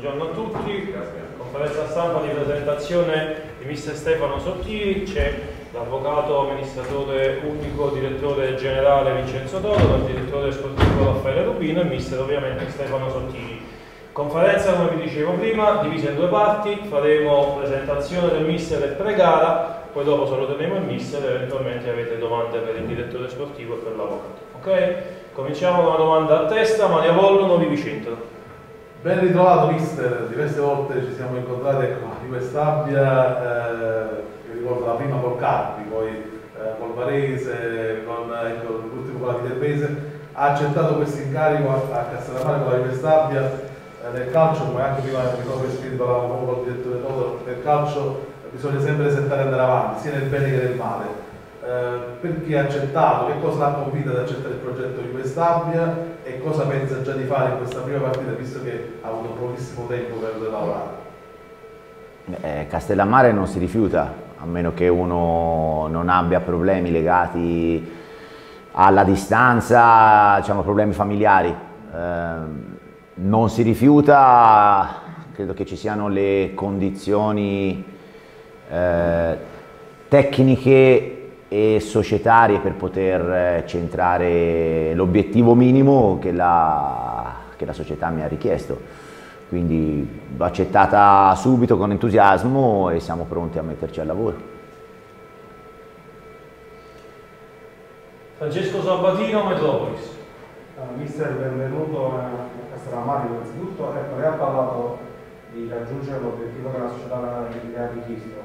Buongiorno a tutti, conferenza stampa di presentazione di mister Stefano Sottili, c'è l'avvocato amministratore unico direttore generale Vincenzo Toro, il direttore sportivo Raffaele Rubino e mister ovviamente Stefano Sottili. Conferenza come vi dicevo prima, divisa in due parti, faremo presentazione del mister e pre-gara, poi dopo saluteremo il mister e eventualmente avete domande per il direttore sportivo e per l'avvocato. Ok? Cominciamo con una domanda a testa, Maria Vollo, Novi Vicentro. Ben ritrovato mister, diverse volte ci siamo incontrati ecco, di quest'abbia, eh, ricordo la prima col Carpi, poi eh, col Varese, con ecco, l'ultimo con la Viterbese, ha accettato questo incarico a, a Castellammare con la Rivestabbia eh, nel calcio, come anche prima ricordo che spirito parlavamo con il direttore Toto, nel calcio bisogna sempre settare e andare avanti, sia nel bene che nel male. Eh, perché ha accettato, che cosa l'ha convinta ad accettare il progetto di quest'abbia e cosa pensa già di fare in questa prima partita visto che ha avuto pochissimo tempo per lavorare? Eh, Castellammare non si rifiuta, a meno che uno non abbia problemi legati alla distanza, diciamo problemi familiari. Eh, non si rifiuta, credo che ci siano le condizioni eh, tecniche e societarie per poter eh, centrare l'obiettivo minimo che la, che la società mi ha richiesto. Quindi l'ho accettata subito con entusiasmo e siamo pronti a metterci al lavoro. Francesco Sabatino, Metropolis. Uh, mister, benvenuto a Castellammare innanzitutto. Ecco, lei ha parlato di raggiungere l'obiettivo che la società le ha richiesto.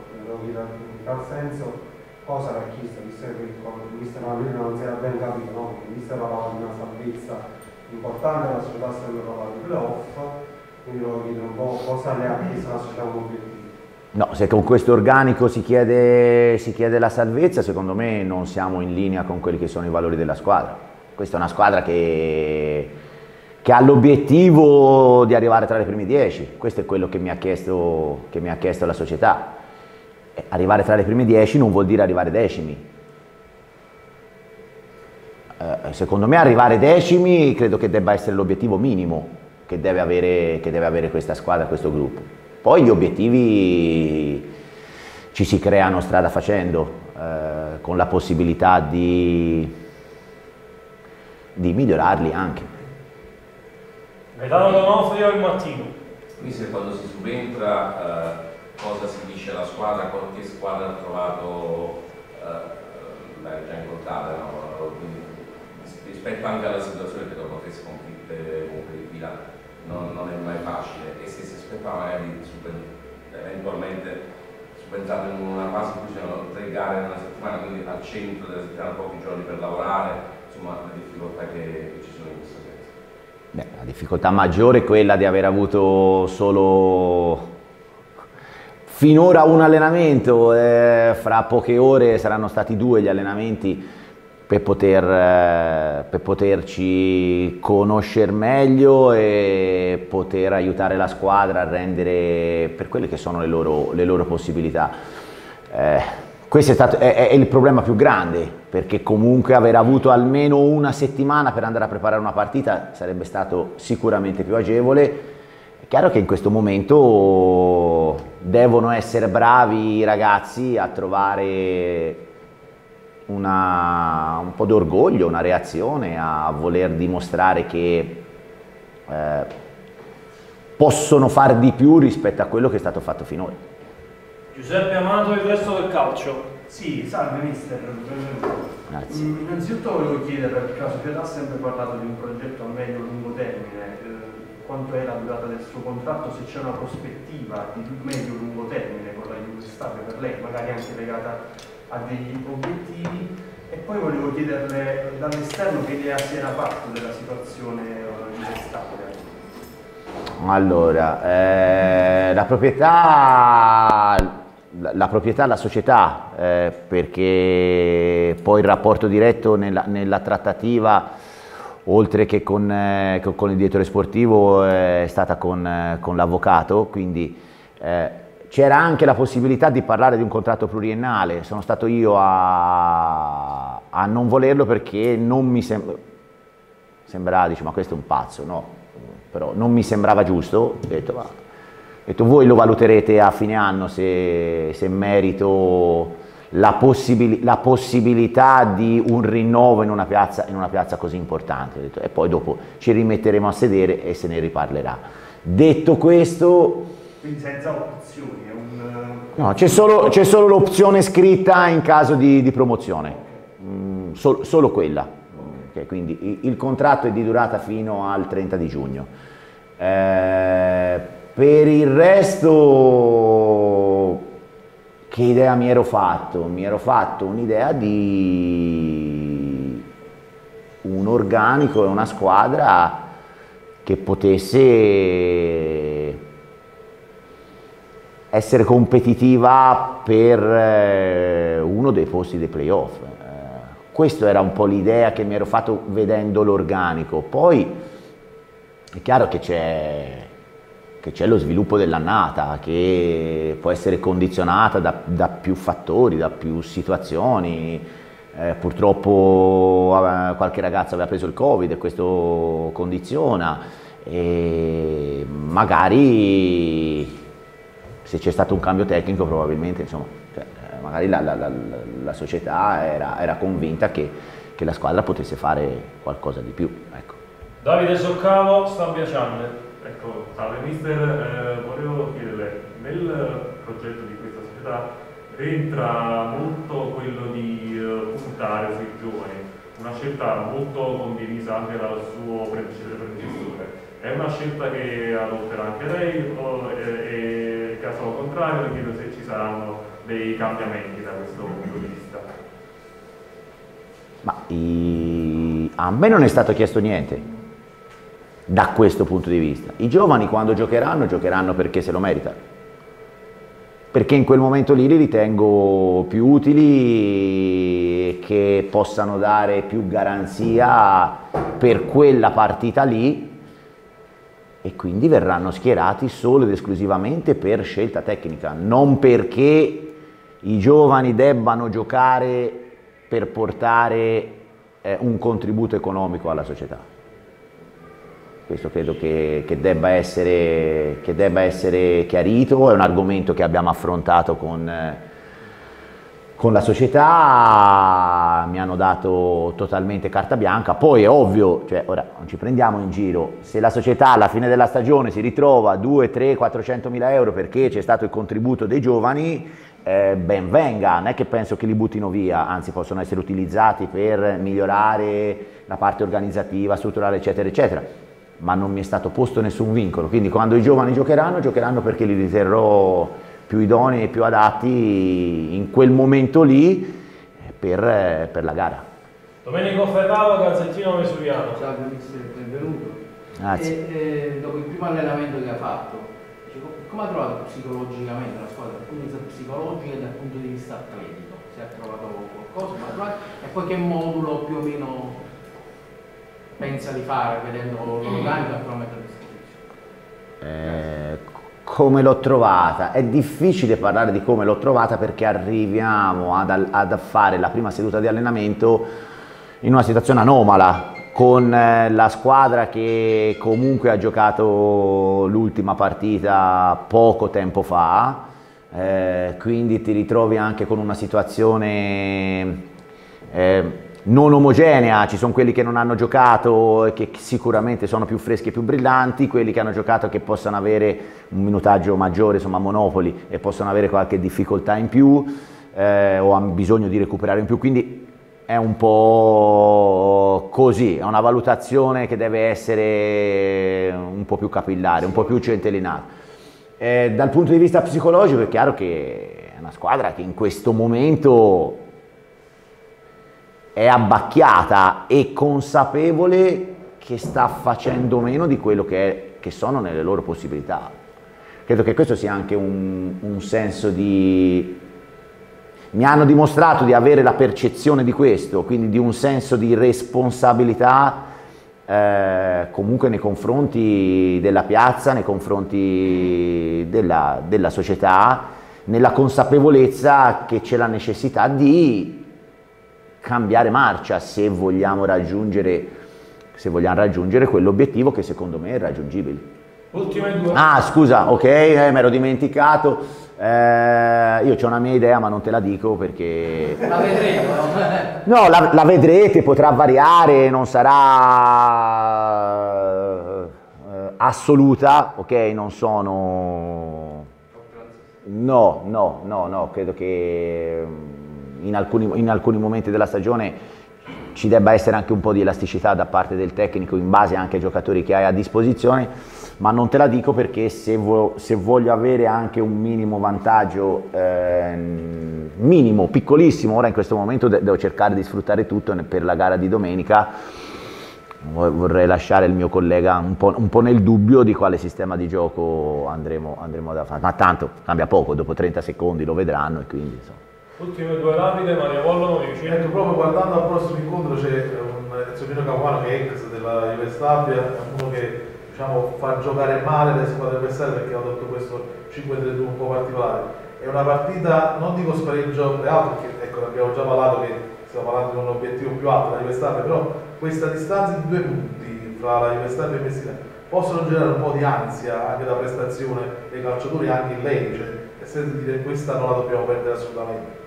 In tal senso cosa era chiesto, visto che il mister Maglino non si era ben capito, no? il mister parlava di una salvezza importante, la società sempre parlava di playoff, quindi volevo chiedere un po' cosa le ha chiesto la società obiettivo. No, se con questo organico si chiede, si chiede la salvezza, secondo me non siamo in linea con quelli che sono i valori della squadra. Questa è una squadra che, che ha l'obiettivo di arrivare tra le prime dieci, questo è quello che mi ha chiesto, che mi ha chiesto la società arrivare tra le prime 10 non vuol dire arrivare decimi. Eh, secondo me arrivare decimi credo che debba essere l'obiettivo minimo che deve, avere, che deve avere questa squadra, questo gruppo. Poi gli obiettivi ci si creano strada facendo, eh, con la possibilità di, di migliorarli anche. Gaetano Donofrio il mattino. Quindi se quando si subentra eh cosa si dice alla squadra, qualche squadra ha trovato eh, già incontrata, no? rispetto anche alla situazione che dopo tre sconfitte comunque di fila non, non, è mai facile e se si aspettava magari eventualmente subentrato in una fase in cui c'erano tre gare in una settimana, quindi al centro della settimana pochi giorni per lavorare, insomma le difficoltà che, che ci sono in questo senso. La difficoltà maggiore è quella di aver avuto solo finora un allenamento, eh, fra poche ore saranno stati due gli allenamenti per, poter, eh, per poterci conoscere meglio e poter aiutare la squadra a rendere per quelle che sono le loro, le loro possibilità. Eh, questo è, stato, è, è, il problema più grande, perché comunque aver avuto almeno una settimana per andare a preparare una partita sarebbe stato sicuramente più agevole è chiaro che in questo momento devono essere bravi i ragazzi a trovare una, un po' d'orgoglio, una reazione, a voler dimostrare che eh, possono fare di più rispetto a quello che è stato fatto finora. Giuseppe Amato, il resto del calcio. Sì, salve mister. Grazie. Mm, innanzitutto volevo chiedere, perché la società ha sempre parlato di un progetto a medio-lungo termine, eh, quanto è la durata del suo contratto, se c'è una prospettiva di medio-lungo termine con la Juve stabile per lei, magari anche legata a degli obiettivi. E poi volevo chiederle dall'esterno che idea si era fatto della situazione Juve stabile. Allora, eh, la proprietà la proprietà, la società, eh, perché poi il rapporto diretto nella, nella trattativa oltre che con, eh, con, il direttore sportivo eh, è stata con, eh, con l'avvocato, quindi eh, c'era anche la possibilità di parlare di un contratto pluriennale, sono stato io a, a non volerlo perché non mi sem sembrava, dice ma questo è un pazzo, no, però non mi sembrava giusto, ho detto ma detto, voi lo valuterete a fine anno se, se merito la, possibil la, possibilità di un rinnovo in una piazza, in una piazza così importante. Detto, e poi dopo ci rimetteremo a sedere e se ne riparlerà. Detto questo... Quindi senza opzioni, è un... No, c'è solo, solo l'opzione scritta in caso di, di promozione, mm, so, solo quella. Okay, quindi il, il, contratto è di durata fino al 30 di giugno. Eh, per il resto che idea mi ero fatto? Mi ero fatto un'idea di un organico e una squadra che potesse essere competitiva per eh, uno dei posti dei playoff. Eh, questa era un po' l'idea che mi ero fatto vedendo l'organico. Poi è chiaro che c'è che c'è lo sviluppo dell'annata, che può essere condizionata da, da, più fattori, da più situazioni. Eh, purtroppo qualche ragazzo aveva preso il Covid e questo condiziona. E magari se c'è stato un cambio tecnico probabilmente insomma, cioè, eh, magari la, la, la, la società era, era convinta che, che, la squadra potesse fare qualcosa di più. Ecco. Davide Soccavo, Stabia Channel. Ecco, salve mister, eh, volevo chiederle, nel progetto di questa società rientra molto quello di eh, puntare sui giovani, una scelta molto condivisa anche dal suo predecessore. È una scelta che adotterà anche lei o è, è caso contrario? Le chiedo se ci saranno dei cambiamenti da questo punto di vista. Ma i... a me non è stato chiesto niente da questo punto di vista. I giovani quando giocheranno, giocheranno perché se lo meritano. Perché in quel momento lì li ritengo più utili e che possano dare più garanzia per quella partita lì e quindi verranno schierati solo ed esclusivamente per scelta tecnica, non perché i giovani debbano giocare per portare eh, un contributo economico alla società questo credo che, che, debba essere, che, debba essere, chiarito, è un argomento che abbiamo affrontato con, con, la società, mi hanno dato totalmente carta bianca, poi è ovvio, cioè ora non ci prendiamo in giro, se la società alla fine della stagione si ritrova 2, 3, 400 mila euro perché c'è stato il contributo dei giovani, eh, ben venga, non è che penso che li buttino via, anzi possono essere utilizzati per migliorare la parte organizzativa, strutturale eccetera eccetera ma non mi è stato posto nessun vincolo, quindi quando i giovani giocheranno, giocheranno perché li riterrò più idonei e più adatti in quel momento lì per, per la gara. Domenico Ferraro, Gazzettino Vesuviano. Ciao benvenuto. Grazie. E, e, dopo il primo allenamento che ha fatto, come ha trovato psicologicamente la squadra dal punto di vista psicologico e dal punto di vista atletico? Se ha trovato qualcosa, e poi che modulo più o meno pensa di fare vedendo l'organico mette a disposizione? Eh, come l'ho trovata? È difficile parlare di come l'ho trovata perché arriviamo ad, ad, fare la prima seduta di allenamento in una situazione anomala con eh, la squadra che comunque ha giocato l'ultima partita poco tempo fa, eh, quindi ti ritrovi anche con una situazione eh, non omogenea, ci sono quelli che non hanno giocato e che sicuramente sono più freschi e più brillanti, quelli che hanno giocato che possono avere un minutaggio maggiore, insomma monopoli e possono avere qualche difficoltà in più eh, o hanno bisogno di recuperare in più, quindi è un po' così, è una valutazione che deve essere un po' più capillare, un po' più centellinata. Eh, dal punto di vista psicologico è chiaro che è una squadra che in questo momento è abbacchiata e consapevole che sta facendo meno di quello che, è, che sono nelle loro possibilità. Credo che questo sia anche un, un senso di... Mi hanno dimostrato di avere la percezione di questo, quindi di un senso di responsabilità eh, comunque nei confronti della piazza, nei confronti della, della società, nella consapevolezza che c'è la necessità di cambiare marcia se vogliamo raggiungere, se vogliamo raggiungere quell'obiettivo che secondo me è raggiungibile. Ultime due. Ah, scusa, ok, eh, mi ero dimenticato. Eh, io ho una mia idea, ma non te la dico perché. La vedremo. No, la, la vedrete, potrà variare, non sarà eh, assoluta, ok? Non sono. No, no, no, no, credo che in alcuni, in alcuni momenti della stagione ci debba essere anche un po' di elasticità da parte del tecnico in base anche ai giocatori che hai a disposizione, ma non te la dico perché se, vo- se voglio avere anche un minimo vantaggio, ehm, minimo, piccolissimo, ora in questo momento de- devo cercare di sfruttare tutto per la gara di domenica, vo- vorrei lasciare il mio collega un po', un po' nel dubbio di quale sistema di gioco andremo, andremo da fare, ma tanto cambia poco, dopo 30 secondi lo vedranno e quindi insomma. Ultime due rapide, Maria Vollo, mi vicino. Ecco, proprio guardando al prossimo incontro c'è un Ezio Capuano che è ex della Juve Stabia, uno che diciamo, fa giocare male le squadre avversarie perché ha detto questo 5-3-2 un po' particolare. È una partita, non dico spareggio reale, perché ecco, ne abbiamo già parlato che stiamo parlando di un obiettivo più alto la Juve Stabia, però questa distanza di due punti fra la Juve Stabia e Messina possono generare un po' di ansia anche da prestazione dei calciatori anche in lei, cioè nel senso di dire questa non la dobbiamo perdere assolutamente.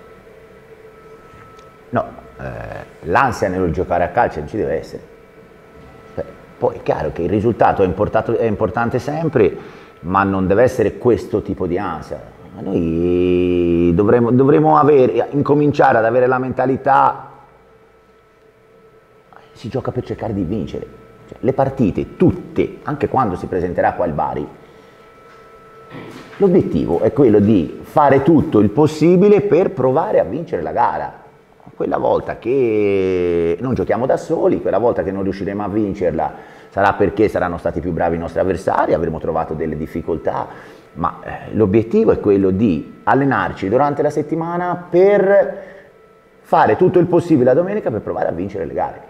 No, eh, l'ansia nel giocare a calcio non ci deve essere. Poi è chiaro che il risultato è, è importante sempre, ma non deve essere questo tipo di ansia. Ma Noi dovremo, dovremo avere- incominciare ad avere la mentalità, si gioca per cercare di vincere. Cioè, le partite, tutte, anche quando si presenterà qua il Bari, l'obiettivo è quello di fare tutto il possibile per provare a vincere la gara quella volta che non giochiamo da soli, quella volta che non riusciremo a vincerla sarà perché saranno stati più bravi i nostri avversari, avremo trovato delle difficoltà, ma eh, l'obiettivo è quello di allenarci durante la settimana per fare tutto il possibile la domenica per provare a vincere le gare.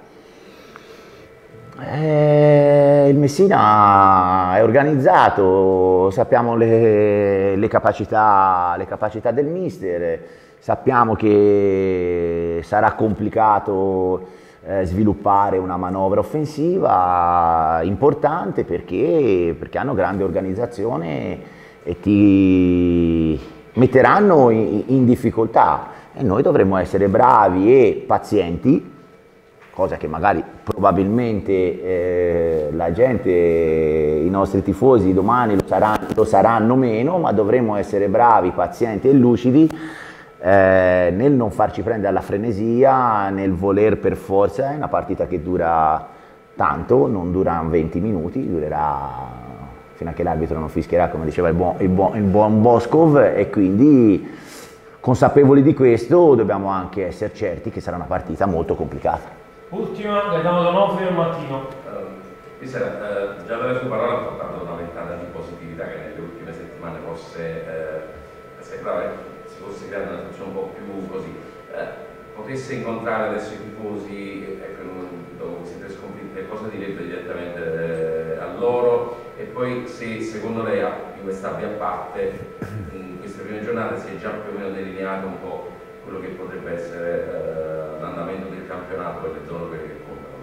Eh, il Messina è organizzato, sappiamo le, le capacità, le capacità del mister, sappiamo che sarà complicato eh, sviluppare una manovra offensiva importante perché, perché hanno grande organizzazione e ti metteranno in, in difficoltà. E noi dovremo essere bravi e pazienti cosa che magari probabilmente eh, la gente, i nostri tifosi domani lo saranno, lo saranno, meno, ma dovremo essere bravi, pazienti e lucidi eh, nel non farci prendere alla frenesia, nel voler per forza, è una partita che dura tanto, non dura 20 minuti, durerà fino a che l'arbitro non fischierà, come diceva il buon, il buon, il buon Boscov, e quindi consapevoli di questo dobbiamo anche essere certi che sarà una partita molto complicata. Ultima, Gaetano Donofrio e Mattino. Uh, mister, uh, già dalle sue parole ha portato una ventata di positività che nelle ultime settimane forse uh, sembrava si fosse creata una situazione un po' più così. potesse incontrare adesso i tifosi, ecco, dopo queste tre sconfitte, cosa direbbe direttamente a loro? E poi se secondo lei, in quest'abbia a parte, in queste prime giornate si è già più o meno delineato un po' quello che potrebbe essere l'andamento del campionato per le zone che contano.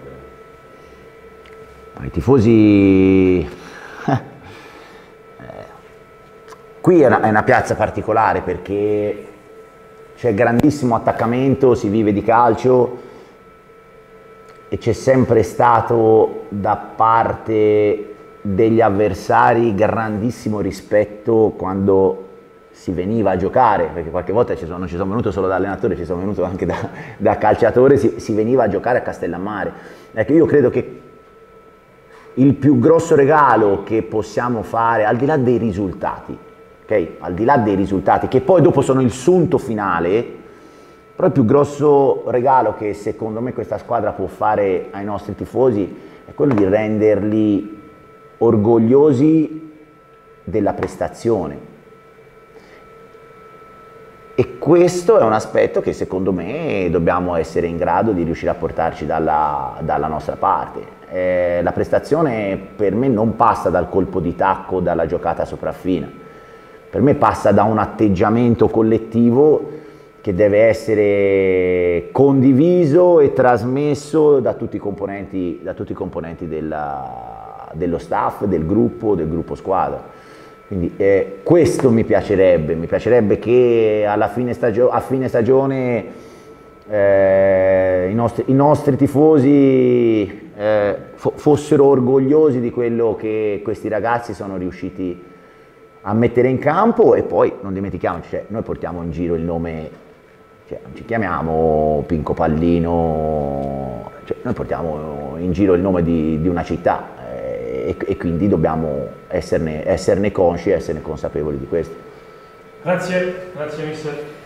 I tifosi... Qui è una, è una, piazza particolare perché c'è grandissimo attaccamento, si vive di calcio e c'è sempre stato da parte degli avversari grandissimo rispetto quando si veniva a giocare, perché qualche volta ci sono, non ci sono venuto solo da allenatore, ci sono venuto anche da, da calciatore, si, si, veniva a giocare a Castellammare. Ecco, io credo che il più grosso regalo che possiamo fare, al di là dei risultati, ok? Al di là dei risultati, che poi dopo sono il sunto finale, però il più grosso regalo che secondo me questa squadra può fare ai nostri tifosi è quello di renderli orgogliosi della prestazione, e questo è un aspetto che secondo me dobbiamo essere in grado di riuscire a portarci dalla, dalla nostra parte. Eh, la prestazione per me non passa dal colpo di tacco, dalla giocata sopraffina, per me passa da un atteggiamento collettivo che deve essere condiviso e trasmesso da tutti i componenti, tutti i componenti della, dello staff, del gruppo, del gruppo squadra. Quindi eh, questo mi piacerebbe, mi piacerebbe che alla fine stagio- a fine stagione eh, i, nostri, i, nostri, tifosi eh, fossero orgogliosi di quello che questi ragazzi sono riusciti a mettere in campo e poi non dimentichiamoci, cioè, noi portiamo in giro il nome, cioè, non ci chiamiamo Pinco Pallino, cioè, noi portiamo in giro il nome di, di una città e, e quindi dobbiamo esserne, esserne consci e esserne consapevoli di questo. Grazie, grazie mister.